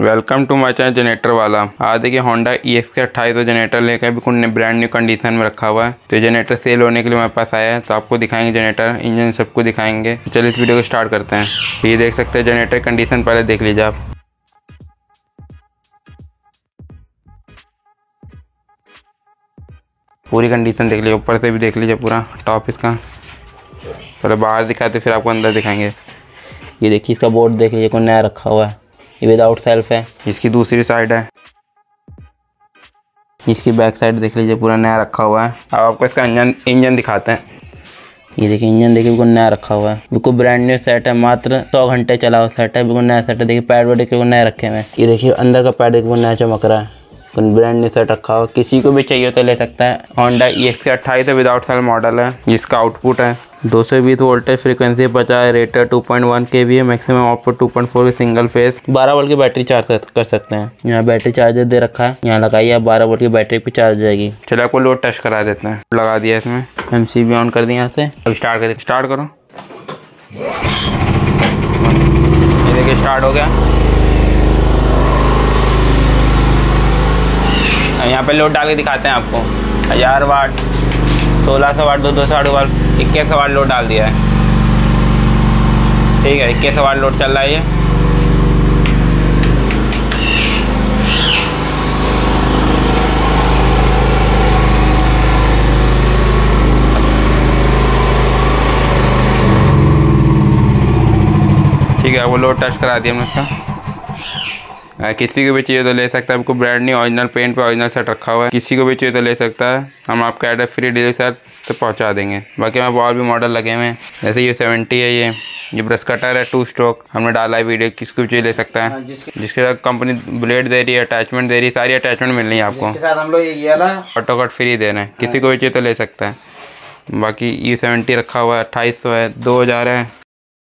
Welcome to my channel generator वाला। आज देखिए होंडा ई एक्स के अट्ठाईस सौ जनरेटर लेकर भी कुछ ब्रांड न्यू कंडीशन में रखा हुआ है। तो जनरेटर सेल होने के लिए हमारे पास आया है तो आपको दिखाएँगे जनरेटर इंजन सबको दिखाएँगे। चलिए इस वीडियो को स्टार्ट करते हैं। तो ये देख सकते हैं जनरेटर कंडीशन पहले देख लीजिए आप। पूरी कंडीशन देख लीजिए, ऊपर से भी देख लीजिए पूरा टॉप इसका। पहले बाहर दिखाते, फिर आपको अंदर दिखाएँगे। ये देखिए, इसका बोर्ड देख लीजिए, कोई नया रखा हुआ है। ये विदाउट सेल्फ है। इसकी दूसरी साइड है। इसकी बैक साइड देख लीजिए पूरा नया रखा हुआ है। अब आपको इसका इंजन इंजन दिखाते हैं। ये देखिए इंजन देखिए बिल्कुल नया रखा हुआ है। बिल्कुल ब्रांड न्यू सेट है मात्र सौ घंटे चला हुआ सेट है। बिल्कुल नया सेट है। देखिए पैड वैड बिल्कुल नया रखे हुए हैं। ये देखिए अंदर का पैड देखिए नया चमक रहा है। ब्रांड ने सेट रखा हुआ, किसी को भी चाहिए तो ले सकता है। होंडा ई एक्स के अट्ठाईस विदाउट सेल मॉडल है, जिसका आउटपुट है दो सौ बीस वोल्टेज फ्रीक्वेंसी पचास रेटर टू पॉइंट वन के भी है maximum output two point four single phase बारह वोल्ट की बैटरी चार्ज कर सकते हैं। यहाँ बैटरी चार्जर दे रखा है। यहाँ लगाइए आप बारह वोल्ट की बैटरी पे चार्ज जाएगी। चलो आपको लोड टेस्ट करा देते हैं। लगा दिया इसमें। एम सी बी ऑन कर दिया यहाँ से। अब स्टार्ट कर। स्टार्ट करो। ये देखिए स्टार्ट हो गया। यहाँ पे लोड डाल के दिखाते हैं आपको। हज़ार वाट, सोलह सौ वाट, दो दो सौ वाट इक्कीस सौ वाट लोड डाल दिया है। ठीक है, इक्कीस सौ वाट लोड चल रहा है ये। ठीक है, वो लोड टच करा दिया हमने उसका किसी को भी चाहिए तो ले सकता है। आपको ब्रांड नहीं ओरिजिनल पेंट पे ऑरिजिनल सेट रखा हुआ है। किसी को भी चाहिए तो ले सकता है। हम आपका एड्रेस फ्री डिलीवरी सर तो पहुँचा देंगे। बाकी हमें और भी मॉडल लगे हुए हैं। जैसे ये सेवेंटी है ये। ये ब्रश कटर है टू स्ट्रोक हमने डाला है वीडियो किसको भी चाहिए ले सकता है। हाँ, जिसके साथ कंपनी ब्लेड दे रही है अटैचमेंट दे रही है सारी अटैचमेंट मिल रही है आपको। हम लोग ऑटो कट फ्री दे रहे हैं। किसी को भी चाहिए तो ले सकता है। बाकी ई सेवेंटी रखा हुआ है अट्ठाईस सौ है दो हज़ार है।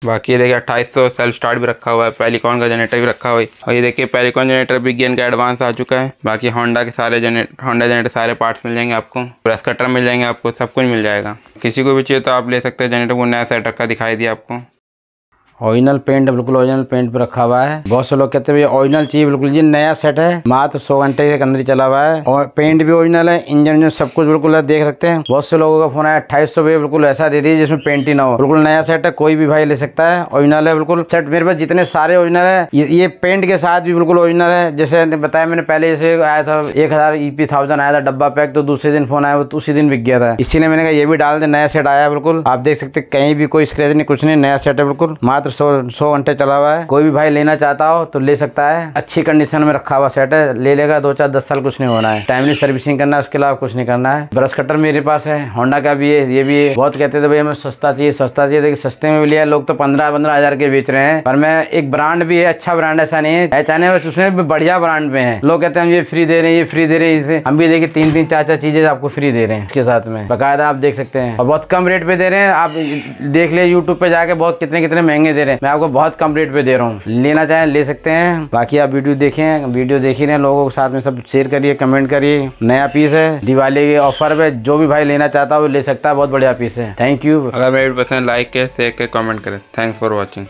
बाकी ये देखिए अट्ठाईस सौ सेल्फ स्टार्ट भी रखा हुआ है पेलिकॉन का जनरेटर भी रखा हुआ है। और ये देखिए पेलिकॉन जनरेटर भी गेन का एडवांस आ चुका है। बाकी होंडा के सारे जनरेट होंडा जनरेटर सारे पार्ट्स मिल जाएँगे आपको। ब्रश कटर मिल जाएँगे आपको, सब कुछ मिल जाएगा। किसी को भी चाहिए तो आप ले सकते हैं जनरेटर को नया सेट रखा दिखाई दिया आपको। ओरिजिनल पेंट बिल्कुल ओरिजिनल पेंट पे रखा हुआ है। बहुत से लोग कहते हैं ओरिजिनल चाहिए बिल्कुल जी, नया सेट है। मात्र सौ घंटे के अंदर चला हुआ है। और पेंट भी ओरिजिनल है इंजन इंजन सब कुछ बिल्कुल देख सकते हैं। बहुत से लोगों का फ़ोन है अट्ठाईस सौ बिल्कुल ऐसा दे दीजिए जिसमें पेंट ही ना हो। बिल्कुल नया सेट है, कोई भी भाई ले सकता है। ओरिजिनल है बिल्कुल। सेट मेरे पास जितने सारे ओरिजिनल है, ये पेंट के साथ भी बिल्कुल ओरिजिनल है। जैसे बताया, मैंने पहले जैसे आया था, एक हज़ार थाउज़ेंड आया था, डब्बा पैक तो दूसरे दिन फ़ोन आया, वो उसी दिन बिक गया था। इसीलिए मैंने कहा, ये भी डाल दे, नया सेट आया बिल्कुल। आप देख सकते कहीं भी कोई स्क्रेच नहीं, कुछ नहीं, नया सेट है बिल्कुल। मात्र सौ सौ घंटे चला हुआ है। कोई भी भाई लेना चाहता हो तो ले सकता है। अच्छी कंडीशन में रखा हुआ सेट है। ले लेगा, दो चार, दस साल कुछ नहीं होना है। टाइमली सर्विसिंग करना है, उसके अलावा कुछ नहीं करना है। ब्रश कटर मेरे पास है होंडा का भी है, ये भी है। बहुत कहते थे भाई हमें सस्ता चाहिए सस्ता चाहिए। देखिए, सस्ते में भी लिया लोग तो पंद्रह पंद्रह हज़ार के बेच रहे हैं। पर मैं, एक ब्रांड भी है अच्छा ब्रांड ऐसा नहीं है। चाहने उसमें भी बढ़िया ब्रांड में है। लोग कहते हैं, हम ये फ्री दे रहे हैं, ये फ्री दे रहे हैं, इसे। हम भी देखिए, तीन तीन, चार चार चीज़ें आपको फ्री दे रहे हैं इसके साथ में। बकायदा आप देख सकते हैं। और बहुत कम रेट पे दे रहे हैं। आप देख ले यूट्यूब पे जाके बहुत कितने कितने महँगे दे रहे मैं आपको बहुत कम रेट पे दे रहा हूँ। लेना चाहे ले सकते हैं। बाकी आप वीडियो देखें, वीडियो देख ही रहे लोगों के साथ में सब शेयर करिए कमेंट करिए। नया पीस है। दिवाली के ऑफ़र पे जो भी भाई लेना चाहता है, वो ले सकता है। बहुत बढ़िया पीस है। थैंक यू अगर मेरे पसंद लाइक शेयर कमेंट करें थैंक्स फॉर वॉचिंग